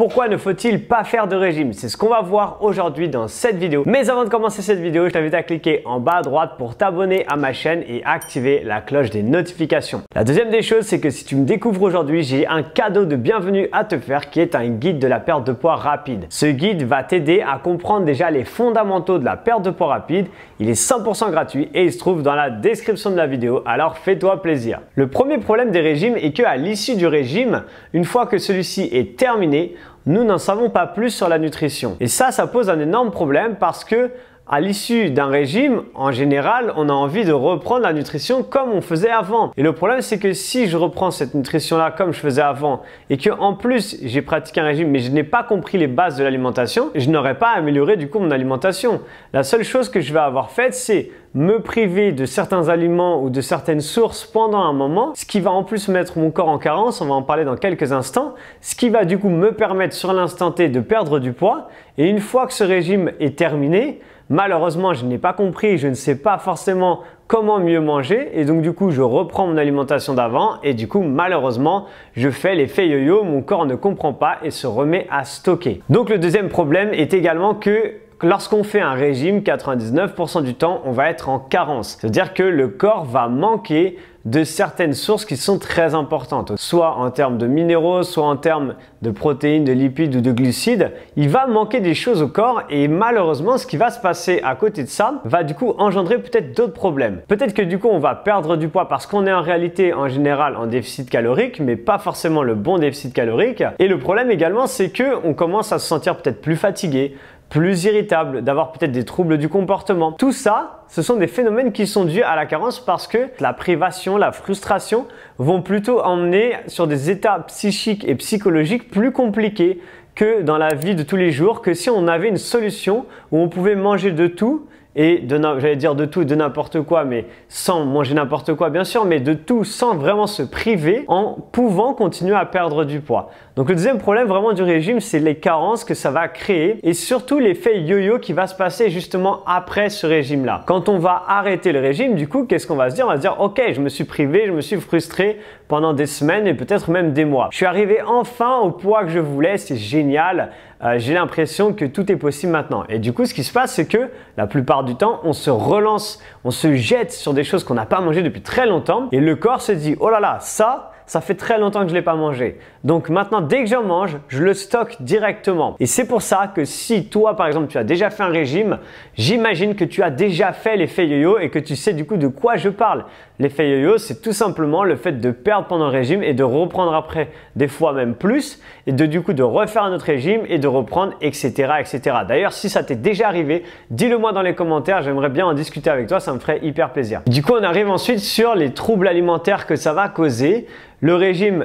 Pourquoi ne faut-il pas faire de régime? C'est ce qu'on va voir aujourd'hui dans cette vidéo. Mais avant de commencer cette vidéo, je t'invite à cliquer en bas à droite pour t'abonner à ma chaîne et activer la cloche des notifications. La deuxième des choses, c'est que si tu me découvres aujourd'hui, j'ai un cadeau de bienvenue à te faire qui est un guide de la perte de poids rapide. Ce guide va t'aider à comprendre déjà les fondamentaux de la perte de poids rapide. Il est 100% gratuit et il se trouve dans la description de la vidéo, alors fais-toi plaisir. Le premier problème des régimes est qu'à l'issue du régime, une fois que celui-ci est terminé, nous n'en savons pas plus sur la nutrition. Et ça, ça pose un énorme problème parce que à l'issue d'un régime, en général, on a envie de reprendre la nutrition comme on faisait avant. Et le problème, c'est que si je reprends cette nutrition-là comme je faisais avant et que en plus j'ai pratiqué un régime mais je n'ai pas compris les bases de l'alimentation, je n'aurais pas amélioré du coup mon alimentation. La seule chose que je vais avoir faite, c'est me priver de certains aliments ou de certaines sources pendant un moment, ce qui va en plus mettre mon corps en carence, on va en parler dans quelques instants, ce qui va du coup me permettre sur l'instant T de perdre du poids. Et une fois que ce régime est terminé, Malheureusement, je n'ai pas compris, je ne sais pas forcément comment mieux manger et donc du coup, je reprends mon alimentation d'avant et du coup, malheureusement, je fais l'effet yo-yo, mon corps ne comprend pas et se remet à stocker. Donc le deuxième problème est également que lorsqu'on fait un régime, 99% du temps, on va être en carence. C'est-à-dire que le corps va manquer de certaines sources qui sont très importantes, soit en termes de minéraux, soit en termes de protéines, de lipides ou de glucides. Il va manquer des choses au corps et malheureusement, ce qui va se passer à côté de ça va du coup engendrer peut-être d'autres problèmes. Peut-être que du coup, on va perdre du poids parce qu'on est en réalité en général en déficit calorique, mais pas forcément le bon déficit calorique. Et le problème également, c'est que on commence à se sentir peut-être plus fatigué, plus irritable, d'avoir peut-être des troubles du comportement. Tout ça, ce sont des phénomènes qui sont dus à la carence parce que la privation, la frustration vont plutôt emmener sur des états psychiques et psychologiques plus compliqués que dans la vie de tous les jours, que si on avait une solution où on pouvait manger de tout et de j'allais dire de tout et de n'importe quoi, mais sans manger n'importe quoi bien sûr, mais de tout sans vraiment se priver en pouvant continuer à perdre du poids. Donc le deuxième problème vraiment du régime, c'est les carences que ça va créer et surtout l'effet yo-yo qui va se passer justement après ce régime-là. Quand on va arrêter le régime, du coup, qu'est-ce qu'on va se dire? On va se dire, ok, je me suis privé, je me suis frustré pendant des semaines et peut-être même des mois. Je suis arrivé enfin au poids que je voulais, c'est génial. Euh, j'ai l'impression que tout est possible maintenant. Et du coup, ce qui se passe, c'est que la plupart du temps, on se relance, on se jette sur des choses qu'on n'a pas mangées depuis très longtemps et le corps se dit, oh là là, ça, ça fait très longtemps que je ne l'ai pas mangé. Donc maintenant, dès que j'en mange, je le stocke directement. Et c'est pour ça que si toi, par exemple, tu as déjà fait un régime, j'imagine que tu as déjà fait l'effet yo-yo et que tu sais du coup de quoi je parle. L'effet yo-yo, c'est tout simplement le fait de perdre pendant le régime et de reprendre après, des fois même plus, et de du coup de refaire un autre régime et de reprendre, etc. etc. D'ailleurs, si ça t'est déjà arrivé, dis-le moi dans les commentaires, j'aimerais bien en discuter avec toi, ça me ferait hyper plaisir. Du coup, on arrive ensuite sur les troubles alimentaires que ça va causer. Le régime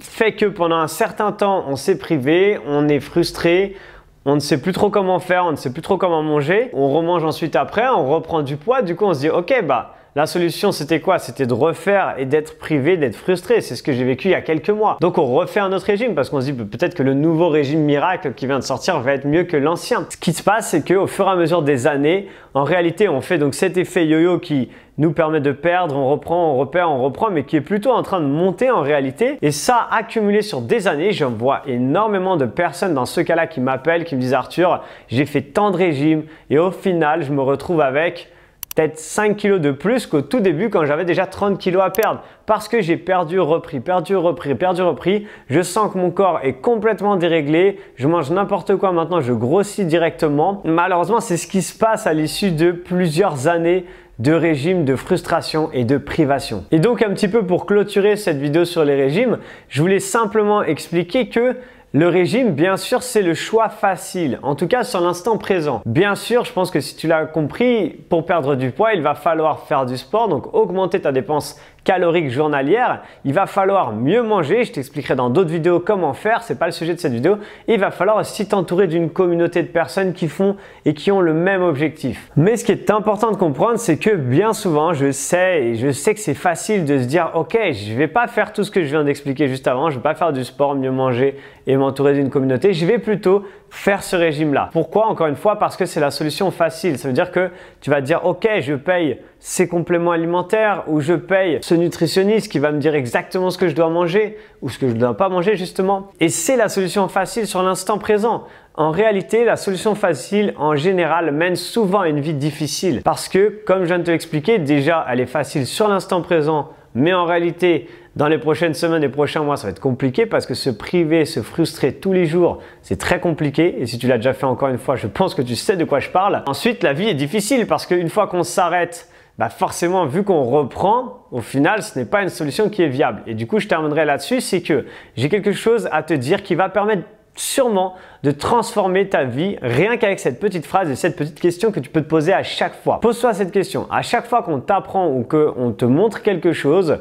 fait que pendant un certain temps, on s'est privé, on est frustré, on ne sait plus trop comment faire, on ne sait plus trop comment manger. On remange ensuite après, on reprend du poids. Du coup, on se dit, ok, bah la solution, c'était quoi? C'était de refaire et d'être privé, d'être frustré. C'est ce que j'ai vécu il y a quelques mois. Donc, on refait un autre régime parce qu'on se dit peut-être que le nouveau régime miracle qui vient de sortir va être mieux que l'ancien. Ce qui se passe, c'est qu'au fur et à mesure des années, en réalité, on fait donc cet effet yo-yo qui nous permet de perdre, on reprend, on repère, on reprend, mais qui est plutôt en train de monter en réalité. Et ça, accumulé sur des années, j'en vois énormément de personnes dans ce cas-là qui m'appellent, qui me disent Arthur, j'ai fait tant de régimes et au final, je me retrouve avec peut-être 5 kilos de plus qu'au tout début quand j'avais déjà 30 kilos à perdre. Parce que j'ai perdu, repris, perdu, repris, perdu, repris. Je sens que mon corps est complètement déréglé. Je mange n'importe quoi maintenant, je grossis directement. Malheureusement, c'est ce qui se passe à l'issue de plusieurs années de régime de frustration et de privation. Et donc un petit peu pour clôturer cette vidéo sur les régimes, je voulais simplement expliquer que le régime, bien sûr, c'est le choix facile, en tout cas sur l'instant présent. Bien sûr, je pense que si tu l'as compris, pour perdre du poids, il va falloir faire du sport, donc augmenter ta dépense calorique journalière. Il va falloir mieux manger. Je t'expliquerai dans d'autres vidéos comment faire. C'est pas le sujet de cette vidéo. il va falloir aussi t'entourer d'une communauté de personnes qui font et qui ont le même objectif. Mais ce qui est important de comprendre, c'est que bien souvent, je sais et je sais que c'est facile de se dire, OK, je vais pas faire tout ce que je viens d'expliquer juste avant. Je vais pas faire du sport, mieux manger et m'entourer d'une communauté. Je vais plutôt faire ce régime-là. Pourquoi Encore une fois, parce que c'est la solution facile. Ça veut dire que tu vas dire, OK, je paye ces compléments alimentaires ou je paye ce nutritionniste qui va me dire exactement ce que je dois manger ou ce que je ne dois pas manger justement. Et c'est la solution facile sur l'instant présent. En réalité, la solution facile en général mène souvent à une vie difficile parce que, comme je viens de te l'expliquer, déjà elle est facile sur l'instant présent, mais en réalité, dans les prochaines semaines et prochains mois, ça va être compliqué parce que se priver, se frustrer tous les jours, c'est très compliqué. Et si tu l'as déjà fait encore une fois, je pense que tu sais de quoi je parle. Ensuite, la vie est difficile parce qu'une fois qu'on s'arrête, bah forcément, vu qu'on reprend, au final, ce n'est pas une solution qui est viable. Et du coup, je terminerai là-dessus, c'est que j'ai quelque chose à te dire qui va permettre sûrement de transformer ta vie rien qu'avec cette petite phrase et cette petite question que tu peux te poser à chaque fois. Pose-toi cette question. À chaque fois qu'on t'apprend ou qu'on te montre quelque chose,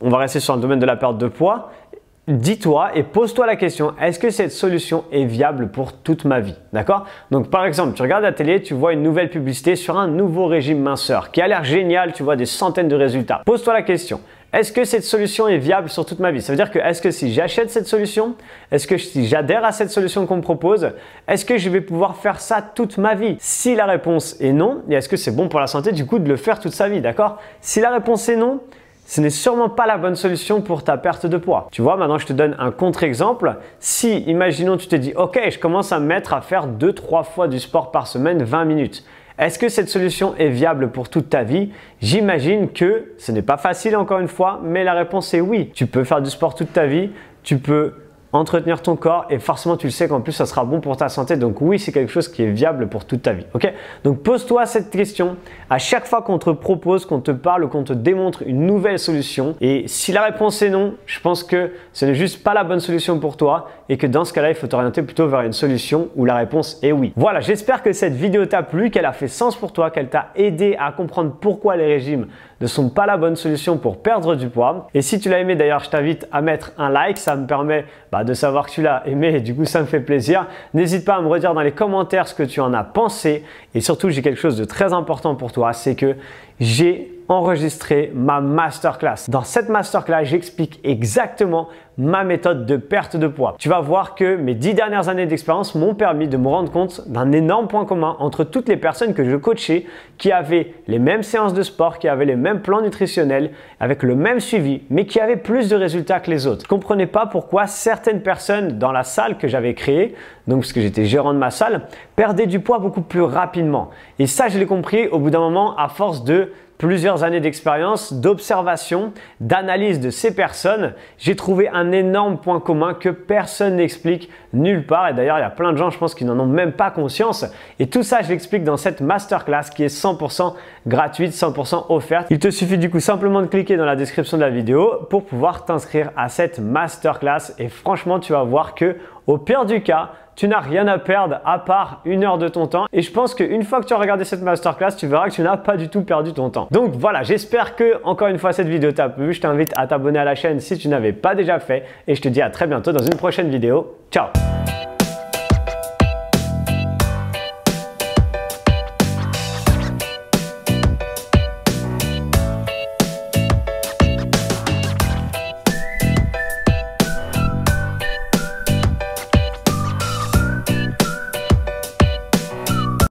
on va rester sur le domaine de la perte de poids, dis-toi et pose-toi la question, est-ce que cette solution est viable pour toute ma vie? D'accord? Donc par exemple, tu regardes la télé, tu vois une nouvelle publicité sur un nouveau régime minceur qui a l'air génial, tu vois des centaines de résultats. Pose-toi la question, est-ce que cette solution est viable sur toute ma vie? Ça veut dire que est-ce que si j'achète cette solution, est-ce que si j'adhère à cette solution qu'on me propose, est-ce que je vais pouvoir faire ça toute ma vie? Si la réponse est non, et est-ce que c'est bon pour la santé du coup de le faire toute sa vie, d'accord? Si la réponse est non, ce n'est sûrement pas la bonne solution pour ta perte de poids. Tu vois, maintenant je te donne un contre-exemple. Si, imaginons, tu te dis, ok, je commence à me mettre à faire 2-3 fois du sport par semaine, 20 minutes. Est-ce que cette solution est viable pour toute ta vie? J'imagine que ce n'est pas facile encore une fois, mais la réponse est oui. Tu peux faire du sport toute ta vie, tu peux entretenir ton corps et forcément tu le sais qu'en plus ça sera bon pour ta santé. Donc oui, c'est quelque chose qui est viable pour toute ta vie. Ok? Donc pose-toi cette question à chaque fois qu'on te propose, qu'on te parle, qu'on te démontre une nouvelle solution. Et si la réponse est non, je pense que ce n'est juste pas la bonne solution pour toi et que dans ce cas-là, il faut t'orienter plutôt vers une solution où la réponse est oui. Voilà, j'espère que cette vidéo t'a plu, qu'elle a fait sens pour toi, qu'elle t'a aidé à comprendre pourquoi les régimes ne sont pas la bonne solution pour perdre du poids. Et si tu l'as aimé d'ailleurs, je t'invite à mettre un like, ça me permet bah, de savoir que tu l'as aimé et du coup ça me fait plaisir. N'hésite pas à me redire dans les commentaires ce que tu en as pensé et surtout j'ai quelque chose de très important pour toi, c'est que j'ai enregistré ma masterclass. Dans cette masterclass, j'explique exactement ma méthode de perte de poids. Tu vas voir que mes dix dernières années d'expérience m'ont permis de me rendre compte d'un énorme point commun entre toutes les personnes que je coachais qui avaient les mêmes séances de sport, qui avaient les mêmes plans nutritionnels, avec le même suivi, mais qui avaient plus de résultats que les autres. Je comprenais pas pourquoi certaines personnes dans la salle que j'avais créée, donc parce que j'étais gérant de ma salle, perdaient du poids beaucoup plus rapidement. Et ça, je l'ai compris au bout d'un moment à force de plusieurs années d'expérience, d'observation, d'analyse de ces personnes, j'ai trouvé un énorme point commun que personne n'explique nulle part. Et d'ailleurs, il y a plein de gens, je pense, qui n'en ont même pas conscience. Et tout ça, je l'explique dans cette masterclass qui est 100% gratuite, 100% offerte. Il te suffit du coup simplement de cliquer dans la description de la vidéo pour pouvoir t'inscrire à cette masterclass. Et franchement, tu vas voir que au pire du cas, tu n'as rien à perdre à part une heure de ton temps. Et je pense qu'une fois que tu as regardé cette masterclass, tu verras que tu n'as pas du tout perdu ton temps. Donc voilà, j'espère que encore une fois cette vidéo t'a plu. Je t'invite à t'abonner à la chaîne si tu n'avais pas déjà fait. Et je te dis à très bientôt dans une prochaine vidéo. Ciao